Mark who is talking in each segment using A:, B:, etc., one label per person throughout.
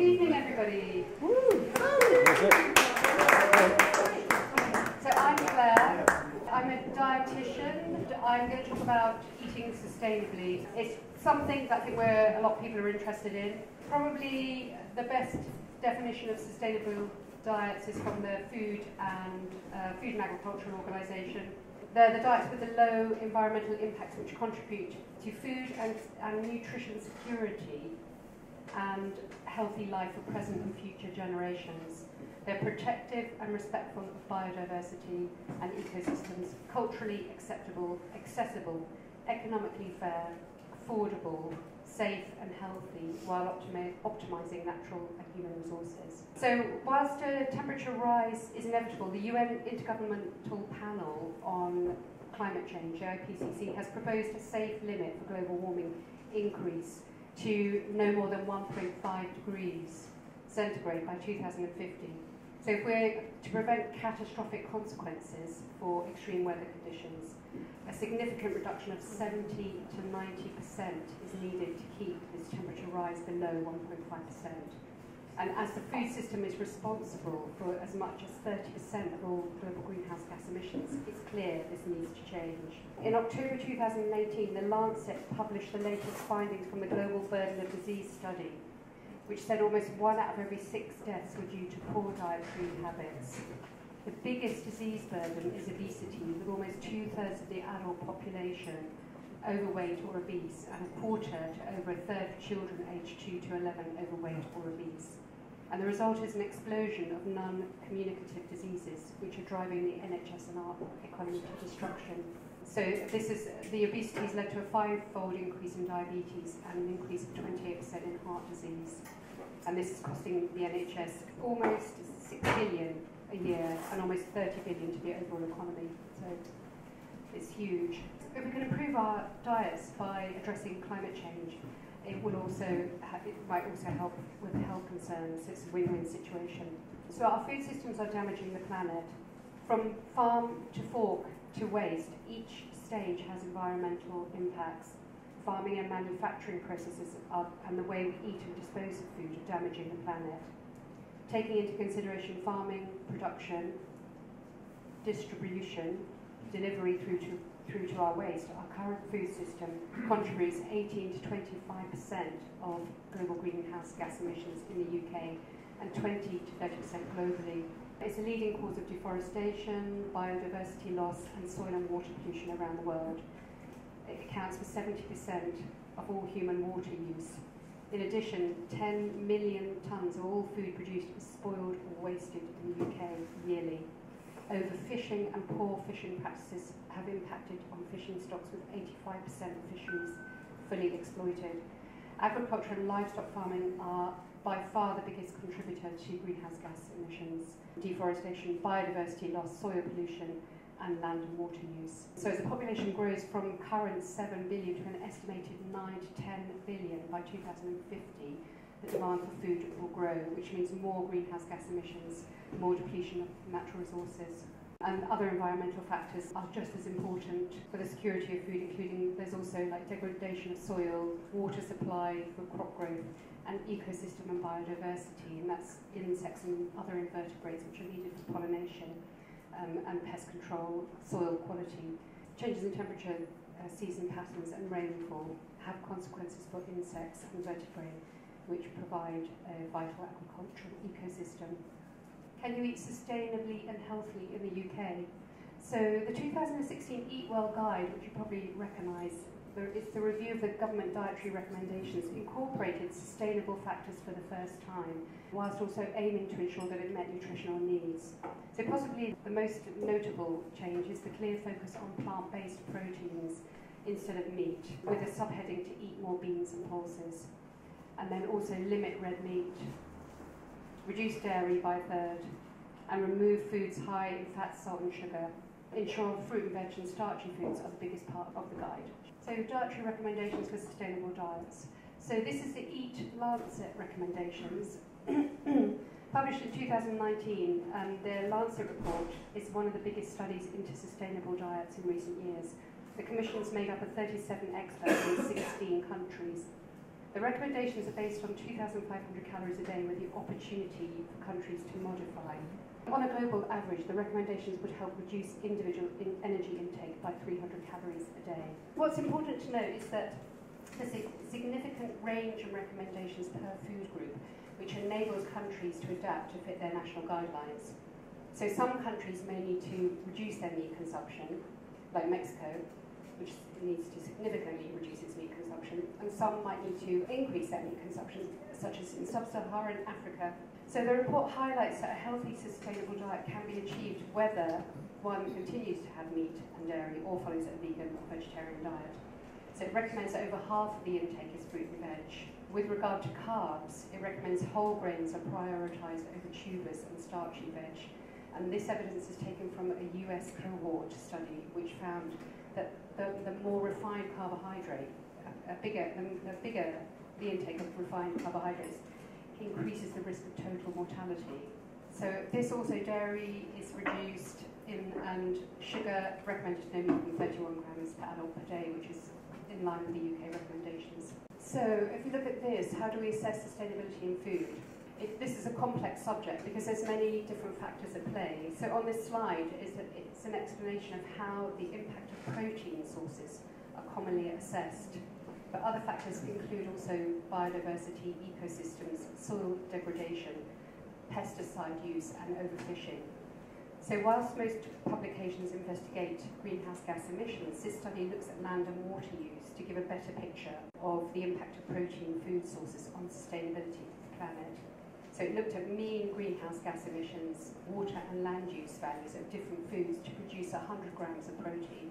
A: Good evening, everybody. So I'm Claire. I'm a dietitian. I'm going to talk about eating sustainably. It's something that I think a lot of people are interested in. Probably the best definition of sustainable diets is from the Food and uh, Food and Agricultural Organization. They're the diets with the low environmental impacts which contribute to food and, and nutrition security and healthy life for present and future generations. They're protective and respectful of biodiversity and ecosystems, culturally acceptable, accessible, economically fair, affordable, safe and healthy while optimi optimising natural and human resources. So whilst a temperature rise is inevitable, the UN Intergovernmental Panel on Climate Change, IPCC, has proposed a safe limit for global warming increase to no more than 1.5 degrees centigrade by 2050. So if we're to prevent catastrophic consequences for extreme weather conditions, a significant reduction of 70 to 90% is needed to keep this temperature rise below 1.5%. And as the food system is responsible for as much as 30% of all global greenhouse gas emissions, it's clear this needs to change. In October 2018, The Lancet published the latest findings from the Global Burden of Disease study, which said almost one out of every six deaths were due to poor dietary habits. The biggest disease burden is obesity, with almost two-thirds of the adult population overweight or obese, and a quarter to over a third of children aged 2 to 11 overweight or obese. And the result is an explosion of non-communicative diseases, which are driving the NHS and our economy to destruction. So this is the obesity has led to a five-fold increase in diabetes and an increase of 28% in heart disease. And this is costing the NHS almost 6 billion a year and almost 30 billion to the overall economy. So it's huge. If we can improve our diets by addressing climate change, it will also it might also help with health concerns. It's a win-win situation. So our food systems are damaging the planet. From farm to fork to waste, each stage has environmental impacts. Farming and manufacturing processes are, and the way we eat and dispose of food are damaging the planet. Taking into consideration farming, production, distribution, delivery through to through to our waste, our current food system contributes 18 to 25% of global greenhouse gas emissions in the UK and 20 to 30% globally. It's a leading cause of deforestation, biodiversity loss and soil and water pollution around the world. It accounts for 70% of all human water use. In addition, 10 million tonnes of all food produced is spoiled or wasted in the UK yearly. Overfishing and poor fishing practices have impacted on fishing stocks with 85% of fisheries fully exploited. Agriculture and livestock farming are by far the biggest contributor to greenhouse gas emissions, deforestation, biodiversity loss, soil pollution, and land and water use. So as the population grows from current 7 billion to an estimated 9 to 10 billion by 2050, the demand for food will grow, which means more greenhouse gas emissions, more depletion of natural resources, and other environmental factors are just as important for the security of food, including there's also like degradation of soil, water supply for crop growth, and ecosystem and biodiversity, and that's insects and other invertebrates which are needed for pollination um, and pest control, soil quality. Changes in temperature, uh, season patterns, and rainfall have consequences for insects and vertebrae, which provide a vital agricultural ecosystem can you eat sustainably and healthily in the UK? So the 2016 Eatwell Guide, which you probably recognise, it's the review of the government dietary recommendations, incorporated sustainable factors for the first time, whilst also aiming to ensure that it met nutritional needs. So possibly the most notable change is the clear focus on plant-based proteins instead of meat, with a subheading to eat more beans and pulses, and then also limit red meat reduce dairy by a third, and remove foods high in fat, salt and sugar. Ensure fruit and veg and starchy foods are the biggest part of the guide. So dietary recommendations for sustainable diets. So this is the EAT-Lancet recommendations. Published in 2019, um, the Lancet report is one of the biggest studies into sustainable diets in recent years. The commission is made up of 37 experts in 16 countries The recommendations are based on 2,500 calories a day with the opportunity for countries to modify. On a global average, the recommendations would help reduce individual in energy intake by 300 calories a day. What's important to note is that there's a significant range of recommendations per food group, which enables countries to adapt to fit their national guidelines. So some countries may need to reduce their meat consumption, like Mexico, which needs to significantly and some might need to increase their meat consumption, such as in sub-Saharan Africa. So the report highlights that a healthy, sustainable diet can be achieved whether one continues to have meat and dairy or follows a vegan or vegetarian diet. So it recommends that over half of the intake is fruit and veg. With regard to carbs, it recommends whole grains are prioritised over tubers and starchy veg. And this evidence is taken from a US cohort study which found that the, the more refined carbohydrate, a, bigger, the, bigger the intake of refined carbohydrates, increases the risk of total mortality. So this also dairy is reduced in and sugar recommended no more than 31 grams per adult per day, which is in line with the UK recommendations. So if we look at this, how do we assess sustainability in food? It, this is a complex subject because there's many different factors at play. So on this slide is that it's an explanation of how the impact of protein sources commonly assessed. But other factors include also biodiversity, ecosystems, soil degradation, pesticide use and overfishing. So whilst most publications investigate greenhouse gas emissions, this study looks at land and water use to give a better picture of the impact of protein food sources on sustainability of the planet. So it looked at mean greenhouse gas emissions, water and land use values of different foods to produce 100 grams of protein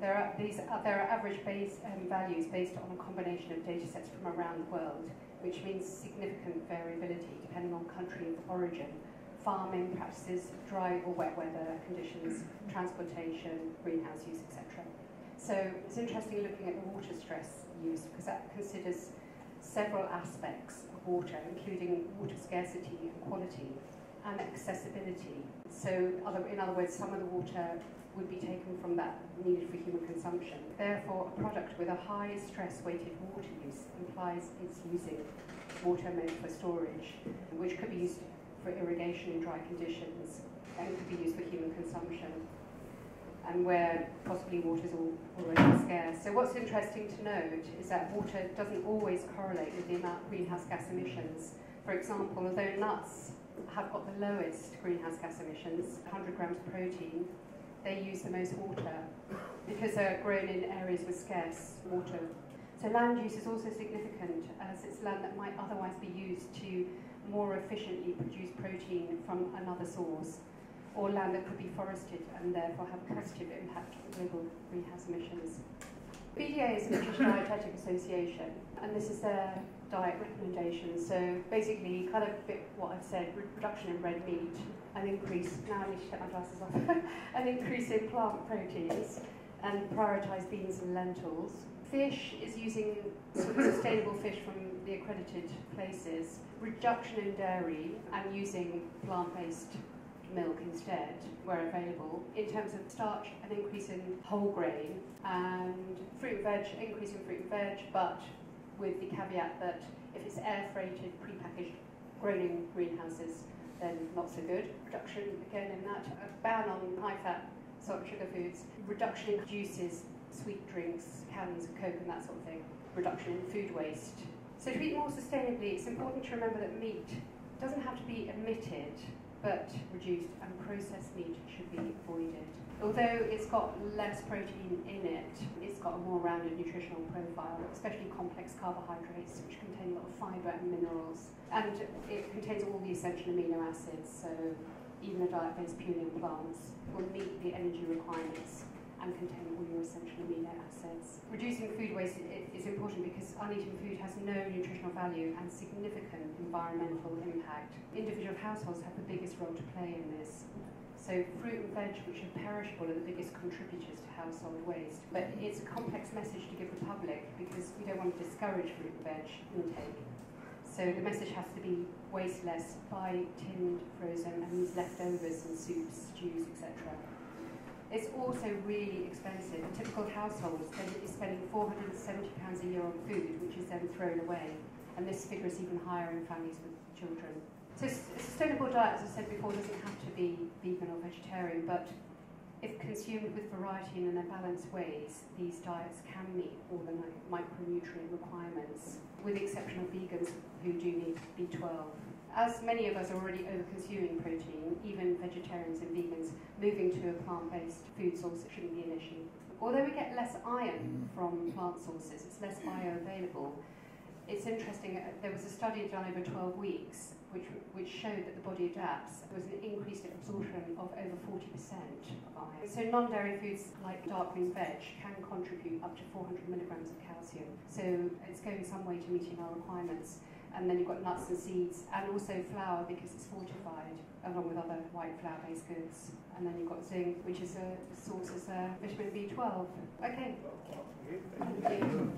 A: there are, these, uh, there are average base um, values based on a combination of data sets from around the world, which means significant variability depending on country of origin, farming practices, dry or wet weather conditions, transportation, greenhouse use, etc. So it's interesting looking at the water stress use because that considers several aspects of water, including water scarcity and quality and accessibility. So other, in other words, some of the water would be taken from that needed for human consumption. Therefore, a product with a high stress weighted water use implies it's using water meant for storage, which could be used for irrigation in dry conditions and could be used for human consumption and where possibly water is already scarce. So what's interesting to note is that water doesn't always correlate with the amount of greenhouse gas emissions. For example, although nuts have got the lowest greenhouse gas emissions, 100 grams of protein, they use the most water because they're grown in areas with scarce water. So land use is also significant as it's land that might otherwise be used to more efficiently produce protein from another source or land that could be forested and therefore have a positive impact on global greenhouse emissions. BDA is the British Dietetic Association and this is their diet recommendations. So basically, kind of what I've said, reduction in red meat, an increase, now I need to take my glasses off, an increase in plant proteins, and prioritise beans and lentils. Fish is using sort of sustainable fish from the accredited places, reduction in dairy, and using plant-based milk instead, where available. In terms of starch, an increase in whole grain, and fruit and veg, increase in fruit and veg, but with the caveat that if it's air freighted, prepackaged, grown in greenhouses, then not so good. Reduction again in that, a ban on high fat, salt sugar foods, reduction in juices, sweet drinks, cans of Coke and that sort of thing, reduction in food waste. So to eat more sustainably, it's important to remember that meat doesn't have to be omitted, but reduced, and processed meat should be avoided. Although it's got less protein in it, it's got a more rounded nutritional profile, especially complex carbohydrates, which contain a lot of fibre and minerals. And it contains all the essential amino acids, so even a diet based purely on plants will meet the energy requirements and contain all your essential amino acids. Reducing food waste is important because uneaten food has no nutritional value and significant environmental impact. Individual households have the biggest role to play in this. So fruit and veg, which are perishable, are the biggest contributors to household waste. But it's a complex message to give the public because we don't want to discourage fruit and veg intake. So the message has to be waste less, buy tinned, frozen, and use leftovers in soups, stews, etc. It's also really expensive. A typical household is spending £470 a year on food, which is then thrown away. And this figure is even higher in families with children. So a sustainable diet, as I said before, doesn't have to be vegan or vegetarian, but if consumed with variety and in a balanced ways, these diets can meet all the micronutrient requirements, with the exception of vegans who do need B12. As many of us are already over-consuming protein, even vegetarians and vegans, moving to a plant-based food source shouldn't be an issue. Although we get less iron from plant sources, it's less bioavailable, it's interesting, uh, there was a study done over 12 weeks which, which showed that the body adapts. There was an increased absorption of over 40% of iron. So non-dairy foods like dark green veg can contribute up to 400 milligrams of calcium. So it's going some way to meeting our requirements and then you've got nuts and seeds, and also flour because it's fortified, along with other white flour-based goods. And then you've got zinc, which is a source of uh, vitamin B12. Okay. Thank you.